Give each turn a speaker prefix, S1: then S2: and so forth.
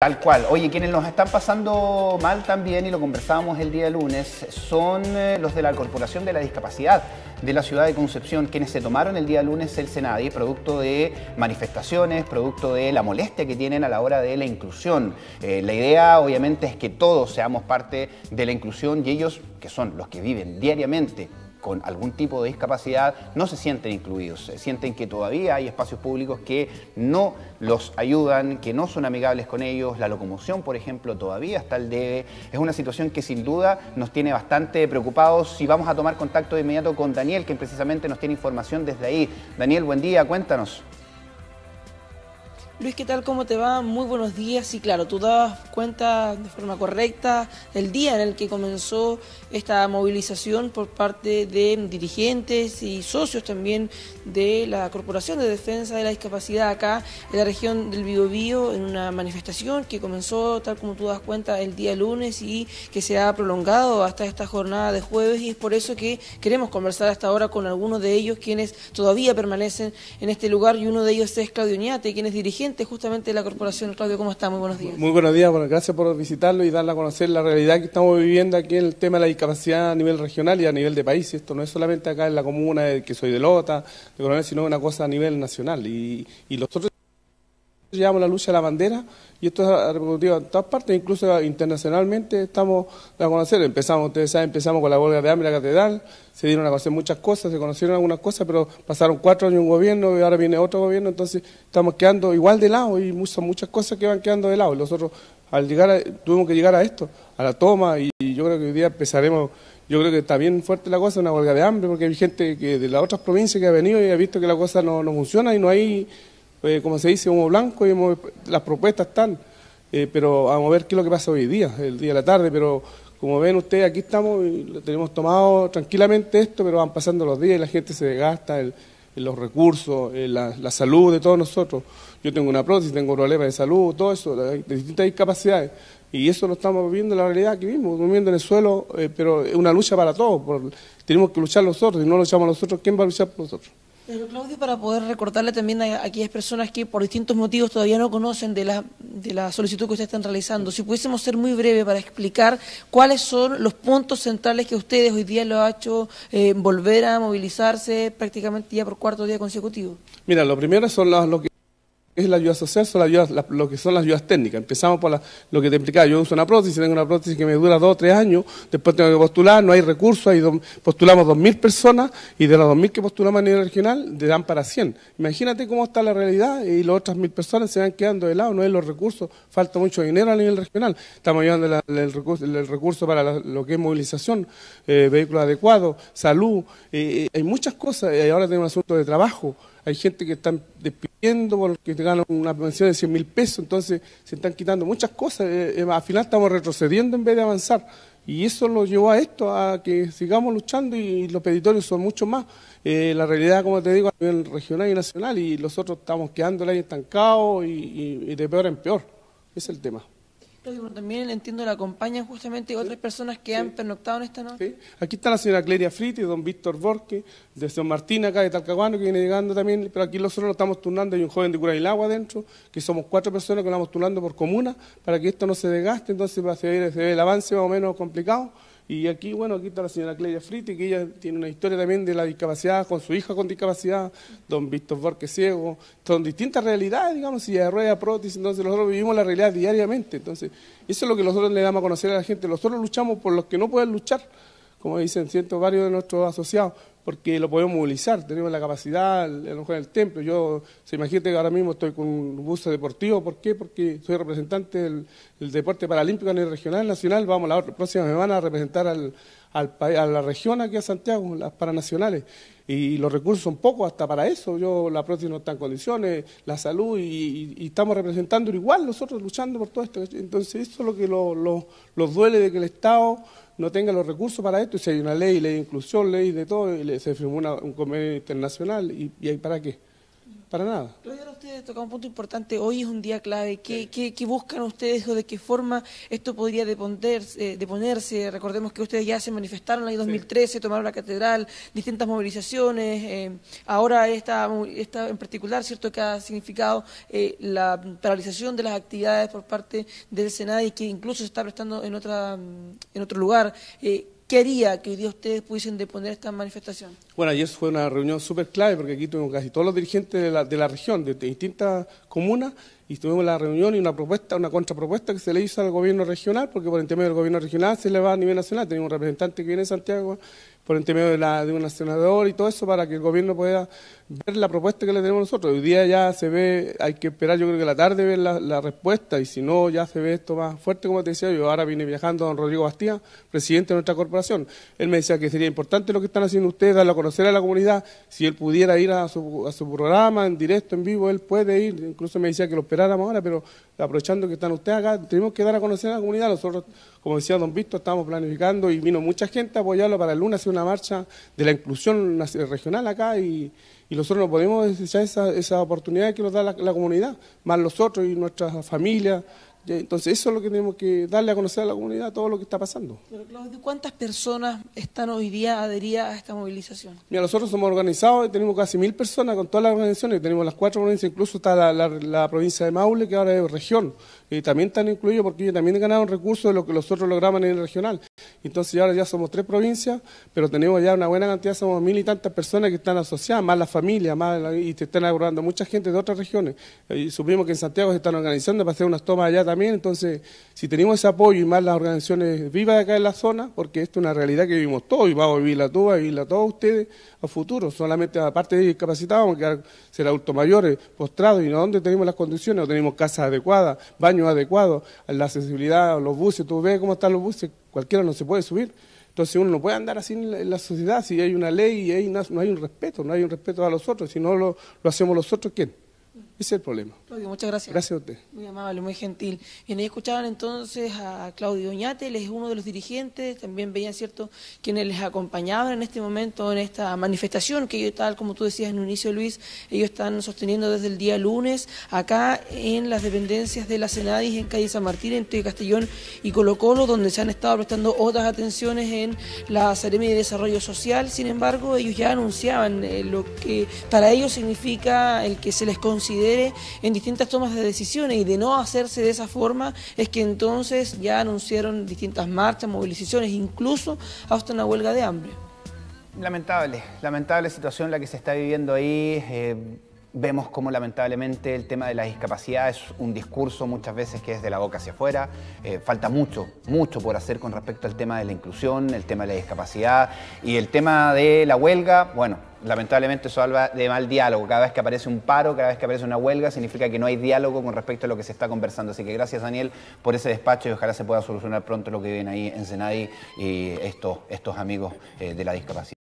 S1: Tal cual. Oye, quienes nos están pasando mal también, y lo conversábamos el día lunes, son eh, los de la Corporación de la Discapacidad de la ciudad de Concepción, quienes se tomaron el día lunes el Senadi, producto de manifestaciones, producto de la molestia que tienen a la hora de la inclusión. Eh, la idea, obviamente, es que todos seamos parte de la inclusión y ellos, que son los que viven diariamente con algún tipo de discapacidad no se sienten incluidos, sienten que todavía hay espacios públicos que no los ayudan, que no son amigables con ellos, la locomoción, por ejemplo, todavía está al debe. Es una situación que sin duda nos tiene bastante preocupados y vamos a tomar contacto de inmediato con Daniel, que precisamente nos tiene información desde ahí. Daniel, buen día, cuéntanos.
S2: Luis, ¿qué tal? ¿Cómo te va? Muy buenos días. Y claro, tú dabas cuenta de forma correcta del día en el que comenzó esta movilización por parte de dirigentes y socios también de la Corporación de Defensa de la Discapacidad acá en la región del Biobío en una manifestación que comenzó, tal como tú das cuenta, el día lunes y que se ha prolongado hasta esta jornada de jueves y es por eso que queremos conversar hasta ahora con algunos de ellos quienes todavía permanecen en este lugar y uno de ellos es Claudio Ñate, quien es dirigente justamente de la corporación. Claudio, ¿cómo está? Muy buenos días.
S3: Muy buenos días, bueno, gracias por visitarlo y darle a conocer la realidad que estamos viviendo aquí en el tema de la discapacidad a nivel regional y a nivel de país. Esto no es solamente acá en la comuna que soy de Lota, de Coronel, sino una cosa a nivel nacional. Y, y nosotros llevamos la lucha a la bandera y esto es reproducido en todas partes, incluso internacionalmente estamos a conocer. Empezamos, ustedes saben, empezamos con la huelga de hambre en la catedral, se dieron a conocer muchas cosas, se conocieron algunas cosas, pero pasaron cuatro años un gobierno y ahora viene otro gobierno, entonces estamos quedando igual de lado y son muchas cosas que van quedando de lado. Nosotros al llegar tuvimos que llegar a esto, a la toma y, yo creo que hoy día empezaremos yo creo que está bien fuerte la cosa, una huelga de hambre, porque hay gente que de las otras provincias que ha venido y ha visto que la cosa no funciona y no hay eh, como se dice, humo blanco y las propuestas están, eh, pero vamos a ver qué es lo que pasa hoy día, el día de la tarde, pero como ven ustedes, aquí estamos, y tenemos tomado tranquilamente esto, pero van pasando los días y la gente se desgasta en los recursos, en la, salud de todos nosotros. Yo tengo una prótesis, tengo problemas de salud, todo eso, de distintas discapacidades. Y eso lo estamos viendo en la realidad aquí mismo, durmiendo en el suelo, eh, pero es una lucha para todos. tenemos que luchar nosotros, si no luchamos nosotros, ¿quién va a luchar por nosotros?
S2: Pero Claudio, para poder recordarle también a aquellas personas que por distintos motivos todavía no conocen de la, de la solicitud que ustedes están realizando, si pudiésemos ser muy breve para explicar cuáles son los puntos centrales que ustedes hoy día lo ha hecho eh, volver a movilizarse prácticamente ya por cuarto día consecutivo.
S3: Mira, lo primero son lo que es la ayuda social, son las ayudas, lo que son las ayudas técnicas. Empezamos por lo que te explicaba, yo uso una prótesis, tengo una prótesis que me dura dos o tres años, después tengo que postular, no hay recursos, hay postulamos dos mil personas y de las dos mil que postulamos a nivel regional, le dan para 100. Imagínate cómo está la realidad y las otras mil personas se van quedando de lado, no hay los recursos, falta mucho dinero a nivel regional. Estamos llevando el, recurso, el, recurso, para lo que es movilización, eh, vehículos adecuados, salud, eh, eh, hay muchas cosas, y ahora tenemos un asunto de trabajo hay gente que están despidiendo porque ganan una pensión de 100 mil pesos, entonces se están quitando muchas cosas. Eh, eh, al final estamos retrocediendo en vez de avanzar. Y eso nos llevó a esto, a que sigamos luchando y los peditorios son mucho más. Eh, la realidad, como te digo, a nivel regional y nacional, y nosotros estamos quedando ahí estancados y de peor en peor. Ese es el tema
S2: también entiendo la acompañan justamente otras personas que han pernoctado en esta noche.
S3: Aquí está la señora Cleria Friti, don Víctor Borque, de San Martín acá de Talcahuano, que viene llegando también, pero aquí nosotros lo estamos turnando, hay un joven de Curailagua adentro, que somos cuatro personas que lo estamos turnando por comuna, para que esto no se desgaste, entonces va a se ve el avance más o menos complicado y aquí, bueno, aquí está la señora Clelia Friti, que ella tiene una historia también de la discapacidad, con su hija con discapacidad, don Víctor Borges ciego, son distintas realidades, digamos, y de rueda, prótesis, entonces nosotros vivimos la realidad diariamente, entonces eso es lo que nosotros le damos a conocer a la gente, nosotros luchamos por los que no pueden luchar, como dicen ciertos varios de nuestros asociados, porque lo podemos movilizar, tenemos la capacidad, a lo mejor en el templo. Yo, se imagínate que ahora mismo estoy con un buzo deportivo, ¿por qué? Porque soy representante del, deporte paralímpico a nivel regional, nacional, vamos la próxima semana a representar al, al, a la región aquí a Santiago, las paranacionales. Y los recursos son pocos hasta para eso. Yo, la próxima no está en condiciones, la salud, y, estamos representando igual nosotros luchando por todo esto. Entonces, eso es lo que los duele de que el Estado no tenga los recursos para esto, y si hay una ley, ley de inclusión, ley de todo, se firmó un convenio internacional, y, y para qué. para nada.
S2: Claudia, ustedes tocan un punto importante. Hoy es un día clave. ¿Qué, qué, buscan ustedes o de qué forma esto podría deponerse, deponerse? Recordemos que ustedes ya se manifestaron en el 2013, tomaron la catedral, distintas movilizaciones. Eh, ahora esta, esta en particular, ¿cierto? Que ha significado eh, la paralización de las actividades por parte del Senado y que incluso se está prestando en, otra, en otro lugar. ¿Qué haría que hoy día ustedes pudiesen deponer esta manifestación?
S3: Bueno, ayer fue una reunión súper clave porque aquí tuvimos casi todos los dirigentes de la, de la región, de, distintas comunas, y tuvimos la reunión y una propuesta, una contrapropuesta que se le hizo al gobierno regional, porque por el tema del gobierno regional se le va a nivel nacional. Tenemos un representante que viene de Santiago por tema de, la, de un senador y todo eso para que el gobierno pueda ver la propuesta que le tenemos nosotros. Hoy día ya se ve, hay que esperar yo creo que la tarde ver la, respuesta y si no ya se ve esto más fuerte como te decía yo. Ahora viene viajando don Rodrigo Bastía, presidente de nuestra corporación. Él me decía que sería importante lo que están haciendo ustedes, darlo a conocer a la comunidad. Si él pudiera ir a su, a su programa en directo, en vivo, él puede ir. Incluso me decía que lo esperáramos ahora, pero aprovechando que están ustedes acá, tenemos que dar a conocer a la comunidad. Nosotros, como decía don Víctor, estamos planificando y vino mucha gente a apoyarlo para el lunes marcha de la inclusión regional acá y, nosotros no podemos desechar esa, esa oportunidad que nos da la, la comunidad, más nosotros y nuestras familias. Entonces eso es lo que tenemos que darle a conocer a la comunidad, todo lo que está pasando.
S2: Pero ¿cuántas personas están hoy día adheridas a esta movilización?
S3: Mira, nosotros somos organizados y tenemos casi mil personas con todas las organizaciones, tenemos las cuatro provincias, incluso está la, provincia de Maule, que ahora es región, y también están incluidos porque ellos también ganaron recursos de lo que nosotros logramos en el regional. Entonces ahora ya somos tres provincias, pero tenemos ya una buena cantidad, somos mil y tantas personas que están asociadas, más las familias, más y te están abordando mucha gente de otras regiones. Y supimos que en Santiago se están organizando para hacer unas tomas allá también entonces, si tenemos ese apoyo y más las organizaciones vivas acá en la zona, porque esto es una realidad que vivimos todos y vamos a vivirla todos, a vivirla todos ustedes a futuro, solamente aparte de discapacitados, vamos a quedar ser adultos mayores, postrados, y no donde tenemos las condiciones, no tenemos casas adecuadas, baños adecuados, la accesibilidad, los buses, tú ves cómo están los buses, cualquiera no se puede subir. Entonces uno no puede andar así en la, sociedad si hay una ley y no, hay un respeto, no hay un respeto a los otros, si no lo, lo hacemos los otros, ¿quién? Ese es el problema.
S2: Claudio, muchas gracias.
S3: Gracias a usted.
S2: Muy amable, muy gentil. Bien, ahí escuchaban entonces a Claudio Oñate, él es uno de los dirigentes, también veían, ¿cierto?, quienes les acompañaban en este momento, en esta manifestación que ellos, tal como tú decías en un inicio, Luis, ellos están sosteniendo desde el día lunes acá en las dependencias de la Senadis en calle San Martín, entre Castellón y Colo Colo, donde se han estado prestando otras atenciones en la Seremi de Desarrollo Social. Sin embargo, ellos ya anunciaban eh, lo que para ellos significa el que se les en distintas tomas de decisiones y de no hacerse de esa forma es que entonces ya anunciaron distintas marchas, movilizaciones, incluso hasta una huelga de hambre.
S1: Lamentable, lamentable situación la que se está viviendo ahí. Eh, vemos como lamentablemente el tema de la discapacidad es un discurso muchas veces que es de la boca hacia afuera. Eh, falta mucho, mucho por hacer con respecto al tema de la inclusión, el tema de la discapacidad y el tema de la huelga. Bueno, lamentablemente eso habla de mal diálogo. Cada vez que aparece un paro, cada vez que aparece una huelga, significa que no hay diálogo con respecto a lo que se está conversando. Así que gracias, Daniel, por ese despacho y ojalá se pueda solucionar pronto lo que viene ahí en Senadi y estos, estos amigos eh, de la discapacidad.